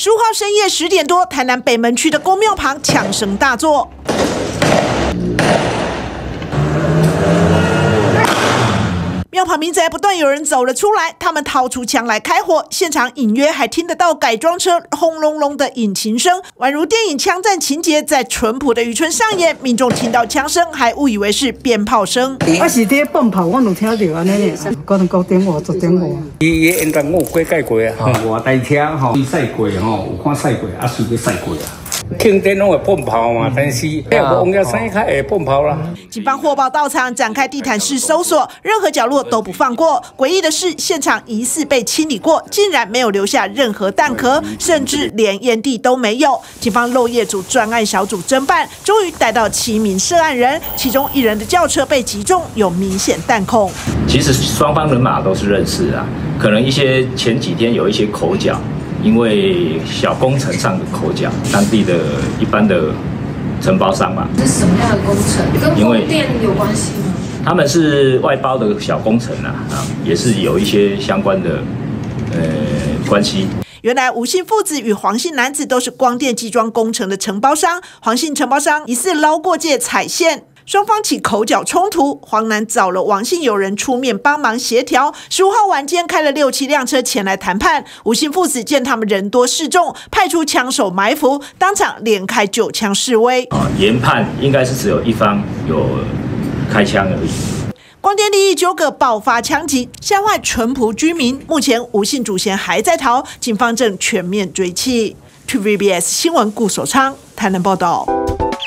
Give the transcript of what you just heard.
十五号深夜十点多，台南北门区的公庙旁枪声大作。旁民宅不断有人走了出来，他们掏出枪来开火，现场隐约还听得到改装车轰隆隆的引擎声，宛如电影枪战情节在淳朴的渔村上演。民众听到枪声，还误以为是鞭炮声。我是在放炮，我有听到安尼呢，可能九点五、十点五。伊伊应该我有过改过啊，外台车吼，赛过吼，有看赛过，啊，是要赛过啊。听电拢会奔跑嘛，但是还有个王家山开会蹦炮啦。警方获报到场，展开地毯式搜索，任何角落都不放过。诡异的是，现场疑似被清理过，竟然没有留下任何弹壳，甚至连烟蒂都没有。警方漏夜组专案小组侦办，终于逮到七名涉案人，其中一人的轿车被击中，有明显弹孔。其实双方人马都是认识啊，可能一些前几天有一些口角。因为小工程上的口角，当地的一般的承包商嘛，是什么样的工程？跟供电有关系吗？他们是外包的小工程啊，啊，也是有一些相关的呃关系。原来吴姓父子与黄姓男子都是光电机装工程的承包商，黄姓承包商疑似捞过界踩线。双方起口角冲突，黄楠找了王姓友人出面帮忙协调。十五号晚间开了六七辆车前来谈判。吴姓父子见他们人多势众，派出枪手埋伏，当场连开九枪示威。啊，研判应该是只有一方有开枪而已。光电利益纠葛爆发枪击，吓坏淳朴居民。目前吴姓祖先还在逃，警方正全面追缉。TVBS 新闻顾守昌台南报道。